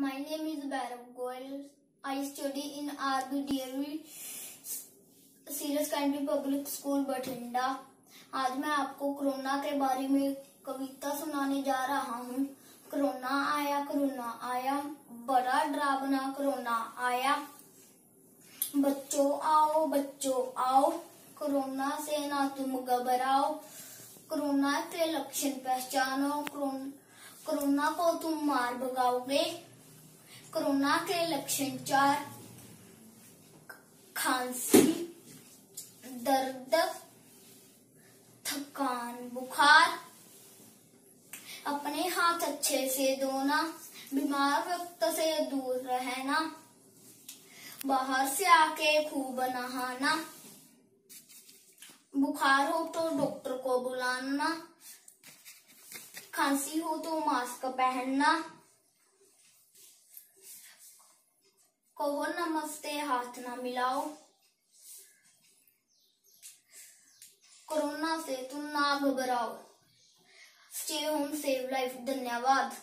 My name is Bhairav Goyal. I study in RBDLV सीरियस secondary public school Bathinda आज मैं आपको कोरोना के बारे में कविता सुनाने जा रहा हूँ। कोरोना आया कोरोना आया। बड़ा डरावना कोरोना आया। बच्चों आओ बच्चों आओ। कोरोना से ना तुम घबराओ। कोरोना के लक्षण पहचानो। कोरोना को तुम मार भगाओगे। कोरोना के लक्षण चार, खांसी, दर्द, थकान, बुखार, अपने हाथ अच्छे से धोना, बीमार वक्त से दूर रहना, बाहर से आके खूब नहाना, बुखार हो तो डॉक्टर को बुलाना, खांसी हो तो मास्क पहनना कहो नमस्ते, हाथ ना मिलाओ। कोरोना से तुम ना घबराओ। स्टे होम सेव लाइफ धन्यवाद।